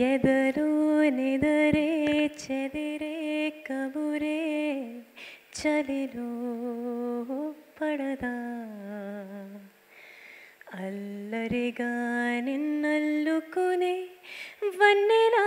എതരോനെതരേ ചെതിരേ കബുരേ ചലിലോ പടതാ అల్లరిగా నిన్నల్లుకునే వన్నెలా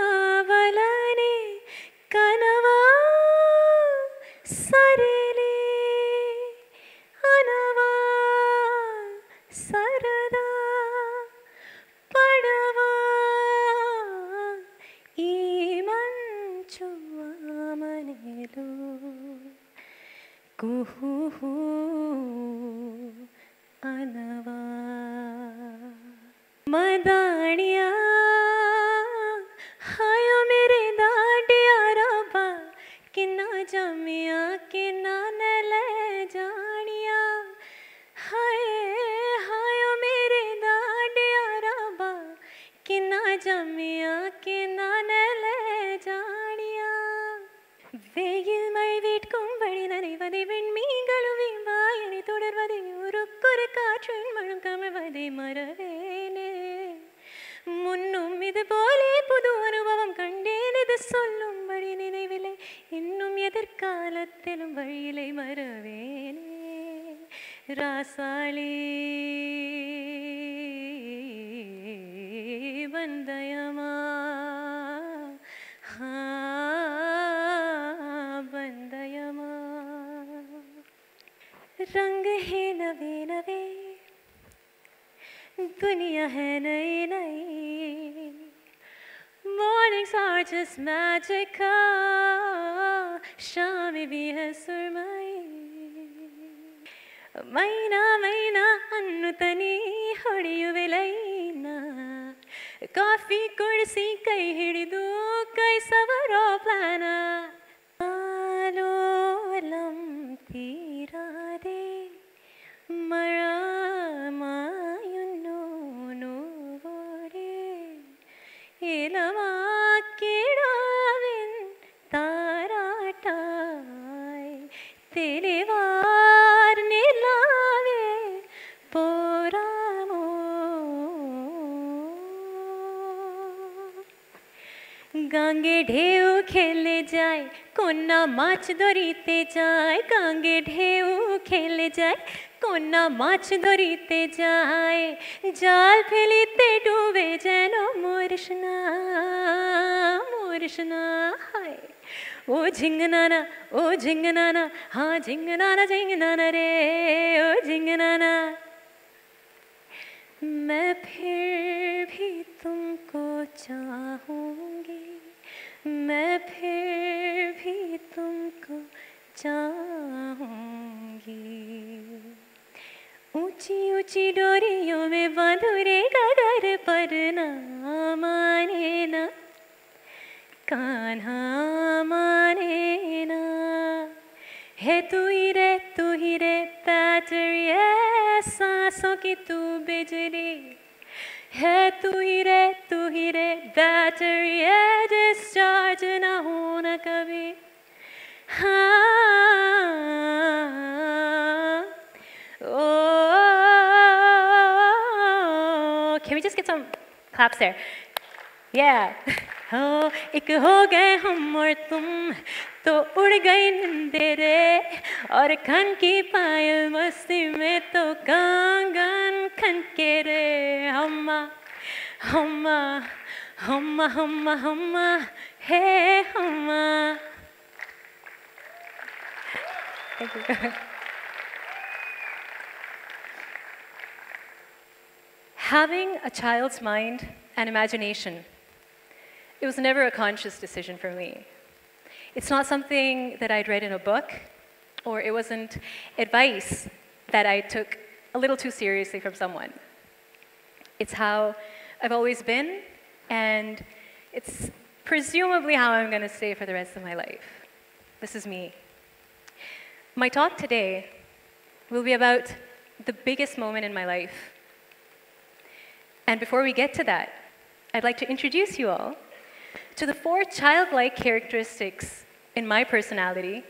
എക്കാലത്തിനും വഴിയിലെ മറവേനേ രാസാളി ബന്ധയമാ ബന്ധയമാ രംഗ് ഹേ നവേ നവേ दुनिया है नई नई Mornings are just magical शाम भी है सुरमई ಮೈನಾ ಮೈನಾ ಅನ್ನುತ್ತನೇ ಹೊಡೆಯುವೆಲೈನ ಕಾಫಿ ಕುಡಿಸಿ ಕೈ ಹಿಡಿದು ಕೈ ಸವರೋ ಪ್ಲಾನ গাঙ্গে ঢেউ খেলে যায় কন্যা মাছ ধরিতে যায় গাঙ্গে ঢেউ খেলে যায় কন্যা মাছ ধরিতে যায় জাল ফেলিতে ডুবে যেন মরিস না মরিস না হায় ও ঝিঙ্গনানা ও ঝিঙ্গনানা হ্যাঁ ঝিঙ্গনানা ঝিঙ্গনানা রে ও ঝিঙ্গনানা मैं फिर भी तुमको चाहूंगी मैं फिर भी तुमको चाहूँगी। ऊँची ऊँची डोरियों में बांधुरे गगर पर ना माने ना, कान्हा माने ना। है तू ही रे तू ही रे है सांसों की तू बिजली। है तू ही रे तू ही रे बैटरी है get some claps there. Yeah. हो, एक हो गए हम और तुम तो उड़ गई नींदेरे और खन की पायल मस्ती में तो कंगन खन के रे। हम्मा हम्मा हम्मा हम्मा हम्मा, हे हम्मा। Thank you. Having a child's mind and imagination, it was never a conscious decision for me. It's not something that I'd read in a book, or it wasn't advice that I took a little too seriously from someone. It's how I've always been, and it's presumably how I'm going to stay for the rest of my life. This is me. My talk today will be about the biggest moment in my life. And before we get to that, I'd like to introduce you all to the four childlike characteristics in my personality,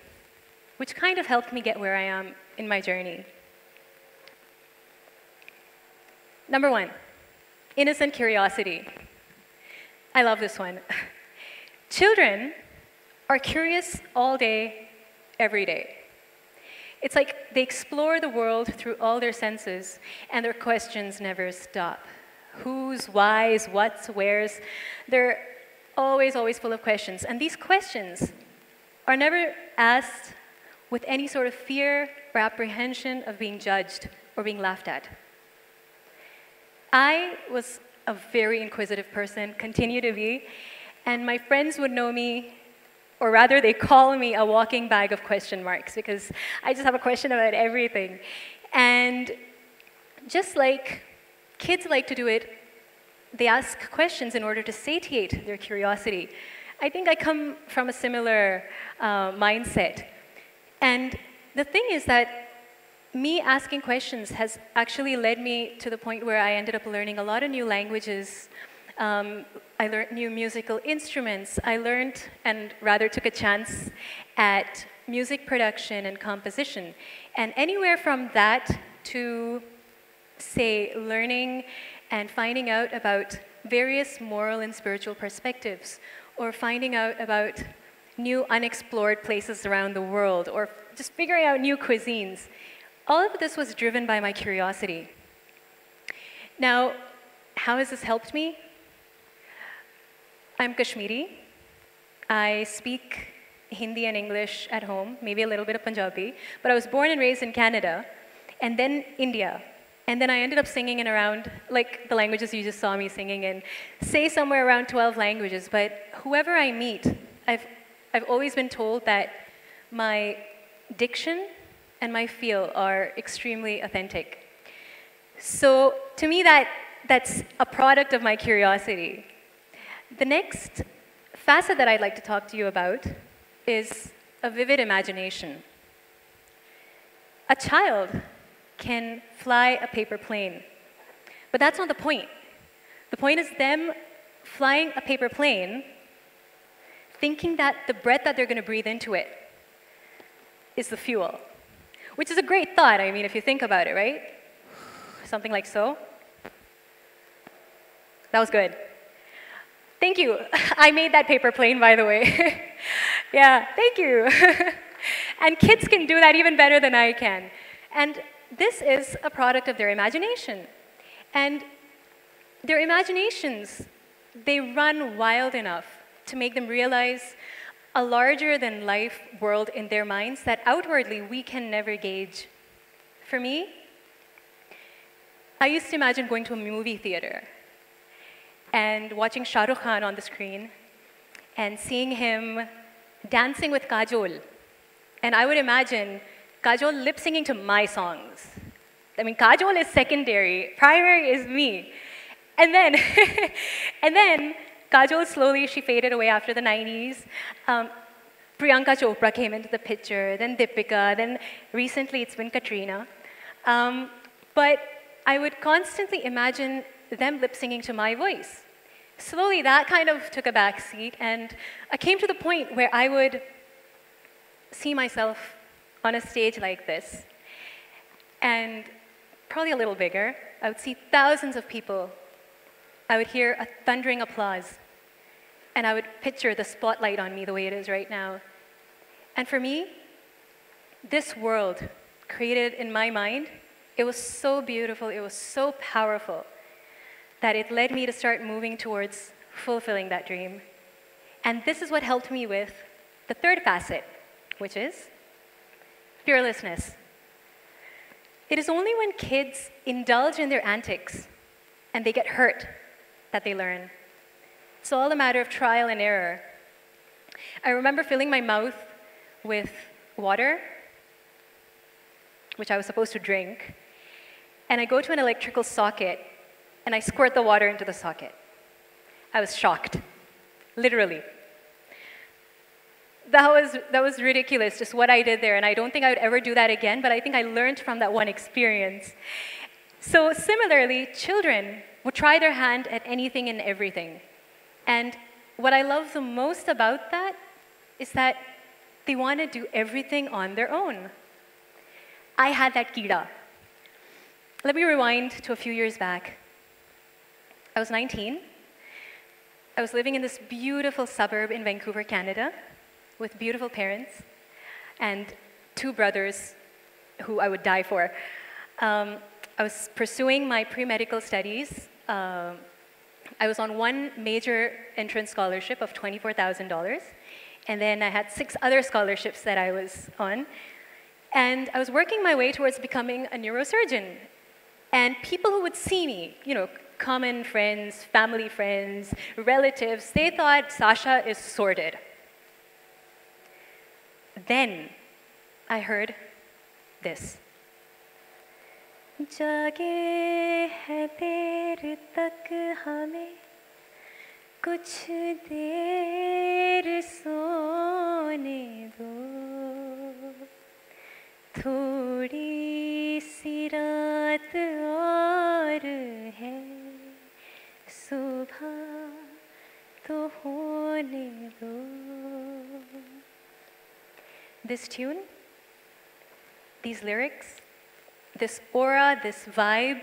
which kind of helped me get where I am in my journey. Number one, innocent curiosity. I love this one. Children are curious all day, every day. It's like they explore the world through all their senses, and their questions never stop. Who's, why's, what's, where's. They're always, always full of questions. And these questions are never asked with any sort of fear or apprehension of being judged or being laughed at. I was a very inquisitive person, continue to be, and my friends would know me, or rather, they call me a walking bag of question marks because I just have a question about everything. And just like kids like to do it, they ask questions in order to satiate their curiosity. I think I come from a similar uh, mindset. And the thing is that me asking questions has actually led me to the point where I ended up learning a lot of new languages. Um, I learned new musical instruments. I learned, and rather took a chance at music production and composition. And anywhere from that to, say, learning and finding out about various moral and spiritual perspectives, or finding out about new unexplored places around the world, or just figuring out new cuisines. All of this was driven by my curiosity. Now, how has this helped me? I'm Kashmiri. I speak Hindi and English at home, maybe a little bit of Punjabi, but I was born and raised in Canada, and then India. And then I ended up singing in around, like the languages you just saw me singing in, say somewhere around 12 languages. But whoever I meet, I've, I've always been told that my diction and my feel are extremely authentic. So to me, that, that's a product of my curiosity. The next facet that I'd like to talk to you about is a vivid imagination. A child can fly a paper plane, but that's not the point. The point is them flying a paper plane thinking that the breath that they're going to breathe into it is the fuel which is a great thought, I mean, if you think about it, right? Something like so. That was good. Thank you. I made that paper plane, by the way. yeah, thank you. and kids can do that even better than I can. And this is a product of their imagination. And their imaginations, they run wild enough to make them realize a larger than life world in their minds that outwardly we can never gauge. For me, I used to imagine going to a movie theater and watching Shah Rukh Khan on the screen and seeing him dancing with Kajol. And I would imagine Kajol lip singing to my songs. I mean, Kajol is secondary, primary is me. And then, and then Kajol slowly, she faded away after the 90s. Um, Priyanka Chopra came into the picture, then Deepika, then recently it's been Katrina. Um, but I would constantly imagine them lip singing to my voice. Slowly, that kind of took a back seat, and I came to the point where I would see myself on a stage like this, and probably a little bigger. I would see thousands of people I would hear a thundering applause, and I would picture the spotlight on me the way it is right now. And for me, this world created in my mind, it was so beautiful, it was so powerful that it led me to start moving towards fulfilling that dream. And this is what helped me with the third facet, which is fearlessness. It is only when kids indulge in their antics and they get hurt that they learn. It's all a matter of trial and error. I remember filling my mouth with water, which I was supposed to drink, and I go to an electrical socket and I squirt the water into the socket. I was shocked, literally. That was, that was ridiculous, just what I did there, and I don't think I would ever do that again, but I think I learned from that one experience. So, similarly, children would try their hand at anything and everything. And what I love the most about that is that they want to do everything on their own. I had that kida. Let me rewind to a few years back. I was 19. I was living in this beautiful suburb in Vancouver, Canada, with beautiful parents and two brothers who I would die for. Um, I was pursuing my pre medical studies. Um, I was on one major entrance scholarship of $24,000, and then I had six other scholarships that I was on. And I was working my way towards becoming a neurosurgeon. And people who would see me, you know, common friends, family friends, relatives, they thought Shashaa is sorted Then I heard this. जगे है देर तक हमें कुछ देर सोने दो थोड़ी सी रात और है सुबह तो होने दो this tune, these lyrics, this aura, this vibe,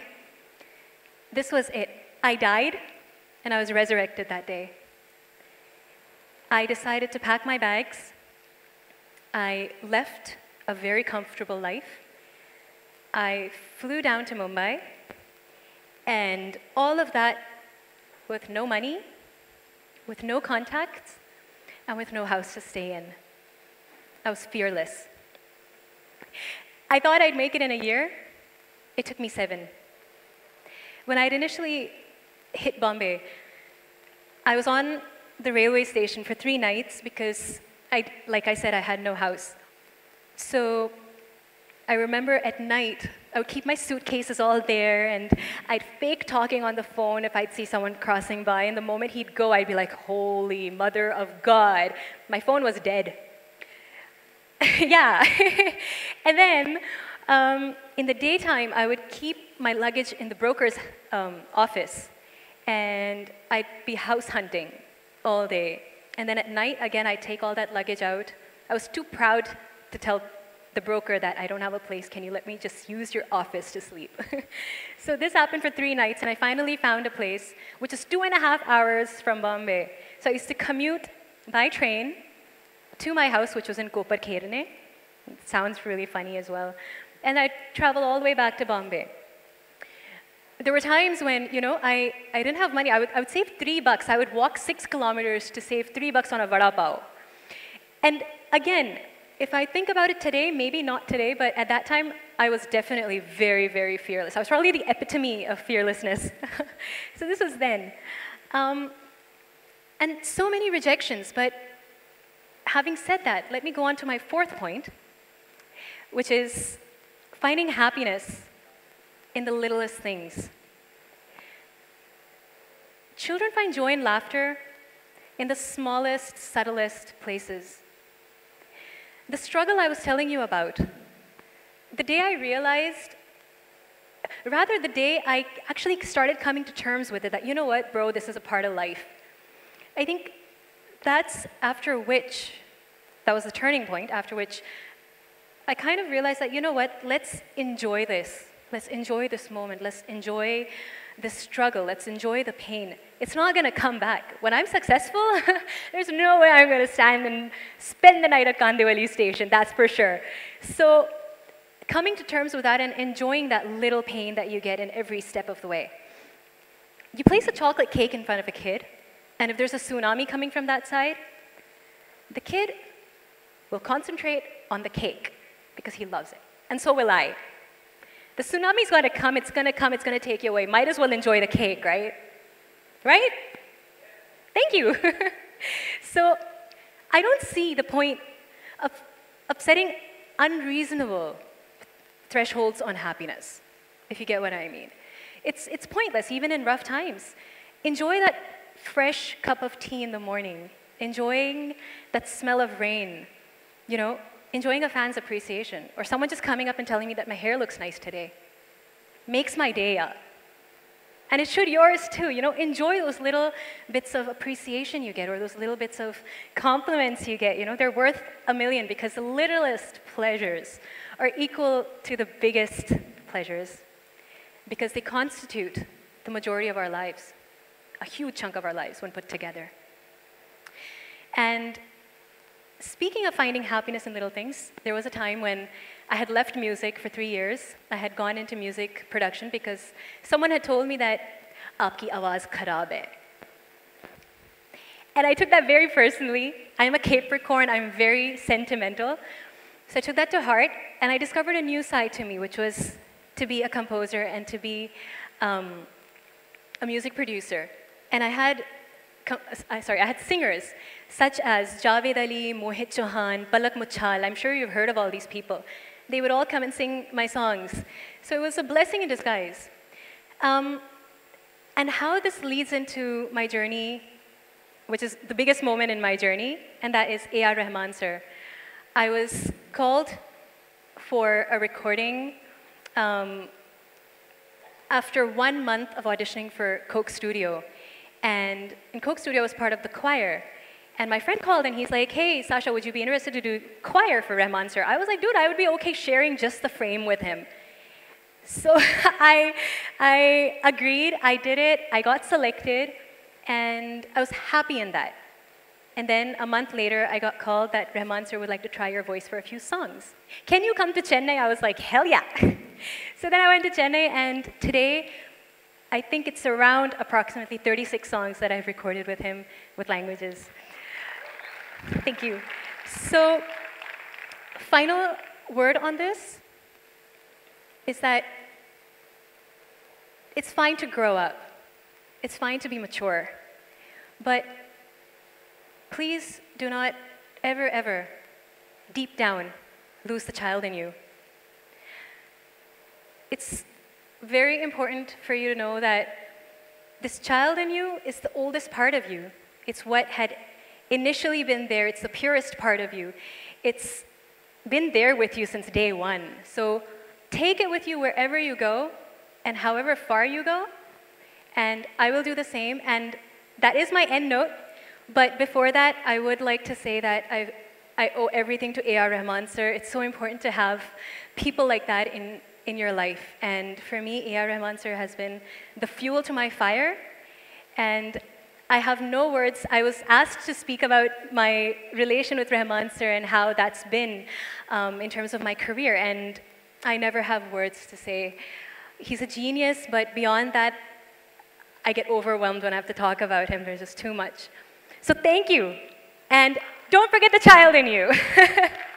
this was it. I died and I was resurrected that day. I decided to pack my bags. I left a very comfortable life. I flew down to Mumbai, and all of that with no money, with no contacts, and with no house to stay in. I was fearless. I thought I'd make it in a year. It took me seven. When I'd initially hit Bombay, I was on the railway station for three nights because, I, like I said, I had no house. So I remember at night, I would keep my suitcases all there and I'd fake talking on the phone if I'd see someone crossing by. And the moment he'd go, I'd be like, Holy Mother of God. My phone was dead. yeah. and then um, in the daytime, I would keep my luggage in the broker's um, office and I'd be house hunting all day. And then at night, again, I'd take all that luggage out. I was too proud to tell the broker that I don't have a place, can you let me just use your office to sleep? so this happened for three nights, and I finally found a place, which is two and a half hours from Bombay. So I used to commute by train to my house, which was in Kopar Khairane. Sounds really funny as well. And I'd travel all the way back to Bombay. There were times when, you know, I, I didn't have money. I would, I would save three bucks. I would walk six kilometers to save three bucks on a vada pav. And again, if I think about it today, maybe not today, but at that time, I was definitely very, very fearless. I was probably the epitome of fearlessness. so this was then. Um, and so many rejections, but having said that, let me go on to my fourth point, which is finding happiness in the littlest things. Children find joy and laughter in the smallest, subtlest places. The struggle I was telling you about, the day I realized, rather, the day I actually started coming to terms with it that, you know what, bro, this is a part of life. I think that's after which, that was the turning point, after which I kind of realized that, you know what, let's enjoy this. Let's enjoy this moment. Let's enjoy the struggle. Let's enjoy the pain. It's not going to come back. When I'm successful, there's no way I'm going to stand and spend the night at Kandivali station, that's for sure. So, coming to terms with that and enjoying that little pain that you get in every step of the way. You place a chocolate cake in front of a kid, and if there's a tsunami coming from that side, the kid will concentrate on the cake because he loves it. And so will I. The tsunami's going to come, it's going to come, it's going to take you away. Might as well enjoy the cake, right? Right? Thank you. so I don't see the point of, of setting unreasonable thresholds on happiness, if you get what I mean. It's, it's pointless, even in rough times. Enjoy that fresh cup of tea in the morning, enjoying that smell of rain, you know, enjoying a fan's appreciation, or someone just coming up and telling me that my hair looks nice today makes my day up. And it should yours too. You know, enjoy those little bits of appreciation you get or those little bits of compliments you get. You know, they're worth a million because the littlest pleasures are equal to the biggest pleasures because they constitute the majority of our lives. a huge chunk of our lives when put together. And speaking of finding happiness in little things, there was a time when I had left music for three years. I had gone into music production because someone had told me that aapki awaz kharab hai. And I took that very personally. I'm a Capricorn, I'm very sentimental. So I took that to heart, and I discovered a new side to me, which was to be a composer and to be um, a music producer. And I had, uh, sorry, I had singers such as Javed Ali, Mohit Chauhan, Palak Muchhal. I'm sure you've heard of all these people. They would all come and sing my songs. So it was a blessing in disguise. Um, and how this leads into my journey, which is the biggest moment in my journey, and that is A.R. Rahman sir. I was called for a recording um, after one month of auditioning for Coke Studio. And in Coke Studio, I was part of the choir. And my friend called and he's like, hey, Shashaa, would you be interested to do choir for Rahman? I was like, dude, I would be okay sharing just the frame with him. So I, I agreed, I did it, I got selected, and I was happy in that. And then a month later, I got called that Rahman would like to try your voice for a few songs. Can you come to Chennai? I was like, hell yeah. so then I went to Chennai, and today, I think it's around approximately 36 songs that I've recorded with him with languages. Thank you. So, final word on this is that it's fine to grow up. It's fine to be mature. But Please do not ever, ever, deep down, lose the child in you. It's very important for you to know that this child in you is the oldest part of you. It's what had initially been there, it's the purest part of you. It's been there with you since day one. So take it with you wherever you go and however far you go. And I will do the same. And that is my end note. But before that, I would like to say that i I owe everything to A.R. Rahman, sir. It's so important to have people like that in, in your life. And for me, A.R. Rahman, sir, has been the fuel to my fire. And I have no words. I was asked to speak about my relation with Rahman, sir, and how that's been um, in terms of my career. And I never have words to say. He's a genius, but beyond that, I get overwhelmed when I have to talk about him. There's just too much. So thank you. And don't forget the child in you.